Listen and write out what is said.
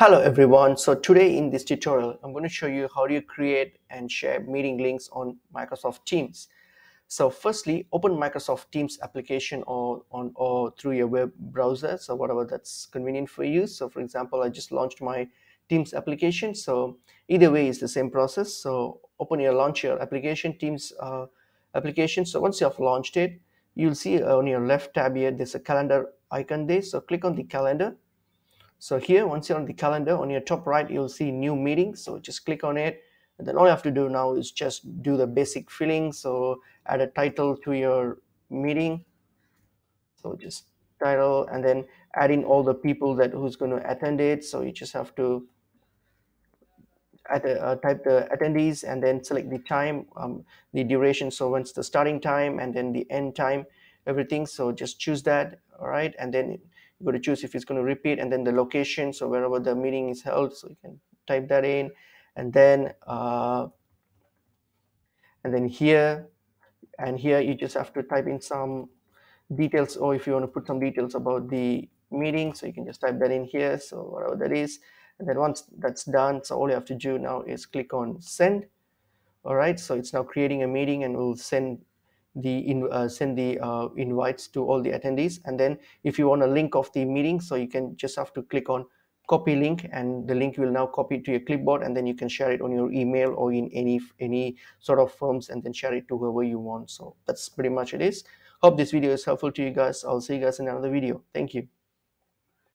Hello everyone. So today in this tutorial, I'm going to show you how do you create and share meeting links on Microsoft Teams. So firstly, open Microsoft Teams application or on or through your web browser. So whatever that's convenient for you. So for example, I just launched my Teams application. So either way is the same process. So open your launch your application Teams uh, application. So once you have launched it, you'll see on your left tab here, there's a calendar icon there. So click on the calendar so here, once you're on the calendar, on your top right, you'll see new meeting. So just click on it. And then all you have to do now is just do the basic filling. So add a title to your meeting. So just title and then add in all the people that who's going to attend it. So you just have to a, uh, type the attendees and then select the time, um, the duration. So once the starting time and then the end time, everything. So just choose that. All right. And then you go to choose if it's going to repeat and then the location so wherever the meeting is held so you can type that in. And then uh, and then here and here you just have to type in some details or if you want to put some details about the meeting so you can just type that in here so whatever that is. And then once that's done so all you have to do now is click on send. All right so it's now creating a meeting and we'll send the in, uh, send the uh, invites to all the attendees. And then if you want a link of the meeting so you can just have to click on copy link and the link will now copy to your clipboard and then you can share it on your email or in any any sort of forms and then share it to whoever you want. So that's pretty much it is. Hope this video is helpful to you guys. I'll see you guys in another video. Thank you